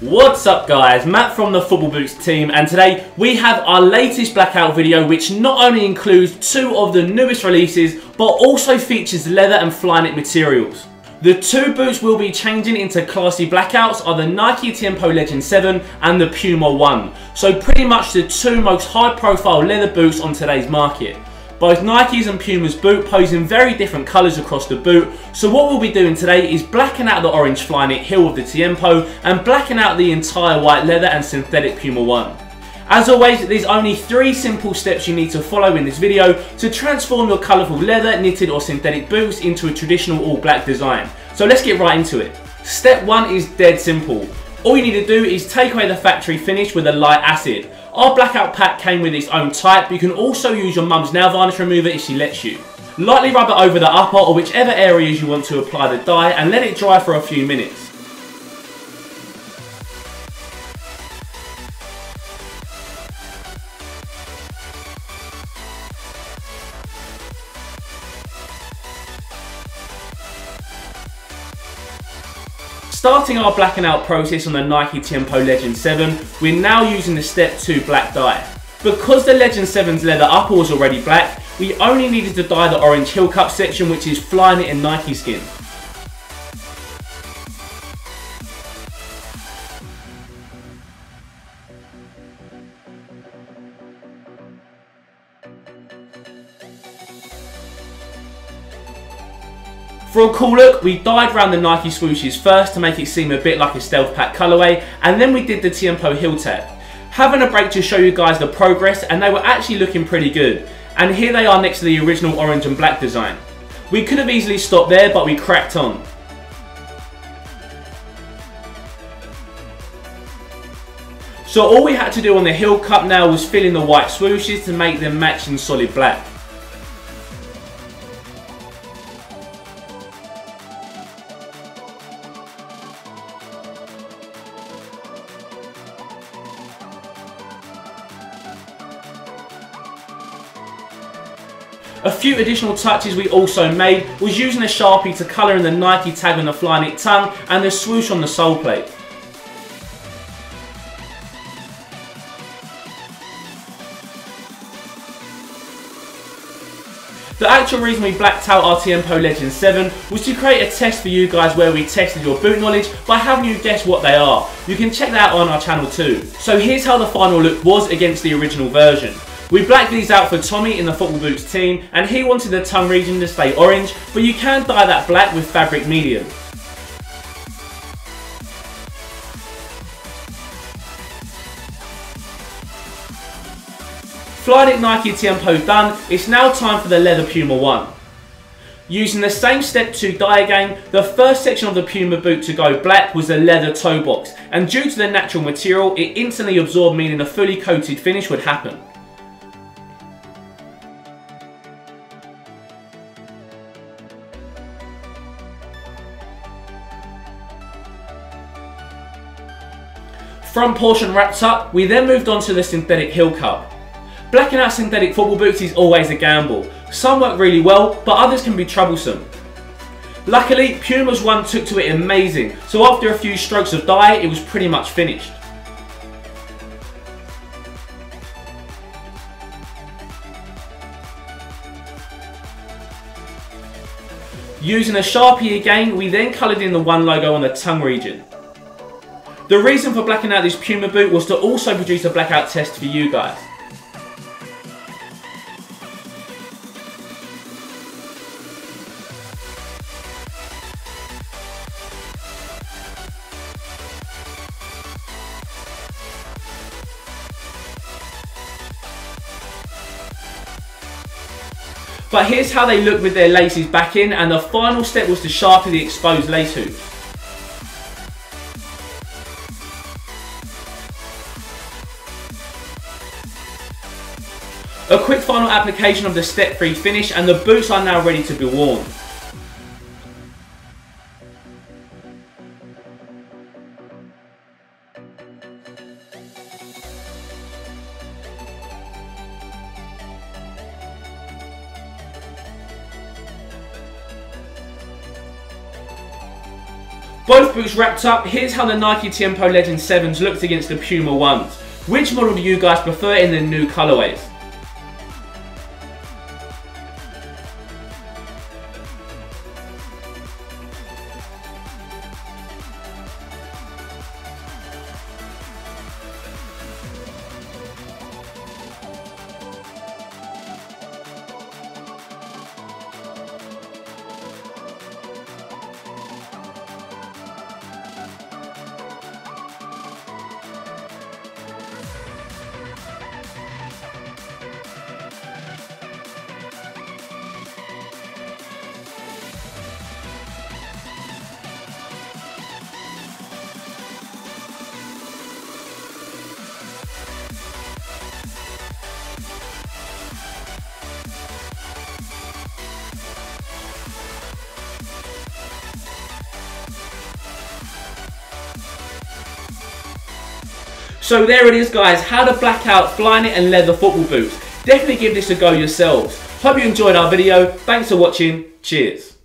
What's up guys, Matt from the Football Boots team and today we have our latest blackout video which not only includes two of the newest releases but also features leather and Flyknit materials. The two boots we'll be changing into classy blackouts are the Nike Tiempo Legend 7 and the Puma 1. So pretty much the two most high profile leather boots on today's market. Both Nikes and Puma's boot pose in very different colours across the boot, so what we'll be doing today is blacking out the orange Flyknit heel of the Tiempo and blacking out the entire white leather and synthetic Puma 1. As always, there's only three simple steps you need to follow in this video to transform your colourful leather, knitted or synthetic boots into a traditional all black design. So let's get right into it. Step 1 is dead simple. All you need to do is take away the factory finish with a light acid. Our blackout pack came with its own type, but you can also use your mum's nail varnish remover if she lets you. Lightly rub it over the upper or whichever areas you want to apply the dye and let it dry for a few minutes. Starting our blacking out process on the Nike Tiempo Legend 7, we're now using the step 2 black dye. Because the Legend 7's leather upper was already black, we only needed to dye the orange heel cup section which is Flyknit in Nike skin. For a cool look, we dyed around the Nike swooshes first to make it seem a bit like a stealth pack colourway, and then we did the Tiempo heel tap. Having a break to show you guys the progress, and they were actually looking pretty good. And here they are next to the original orange and black design. We could have easily stopped there, but we cracked on. So all we had to do on the heel cup now was fill in the white swooshes to make them match in solid black. A few additional touches we also made was using a Sharpie to colour in the Nike tag on the Flyknit tongue and the swoosh on the sole plate. The actual reason we blacked out our Tiempo Legend 7 was to create a test for you guys where we tested your boot knowledge by having you guess what they are. You can check that out on our channel too. So here's how the final look was against the original version. We blacked these out for Tommy in the Football Boots team and he wanted the tongue region to stay orange but you can dye that black with fabric medium. Flyknit Nike Tiempo done, it's now time for the leather Puma 1. Using the same step 2 dye again, the first section of the Puma boot to go black was the leather toe box and due to the natural material it instantly absorbed meaning a fully coated finish would happen. Front portion wrapped up, we then moved on to the synthetic heel cup. Blacking out synthetic football boots is always a gamble. Some work really well, but others can be troublesome. Luckily, Puma's one took to it amazing, so after a few strokes of dye, it was pretty much finished. Using a Sharpie again, we then coloured in the one logo on the tongue region. The reason for blacking out this Puma boot was to also produce a blackout test for you guys. But here's how they look with their laces back in and the final step was to sharpen the exposed lace hoops. Final application of the step 3 finish and the boots are now ready to be worn. Both boots wrapped up, here's how the Nike Tiempo Legend 7s looked against the Puma 1s. Which model do you guys prefer in the new colourways? So there it is guys, how to black out Flyknit and leather football boots. Definitely give this a go yourselves. Hope you enjoyed our video. Thanks for watching. Cheers.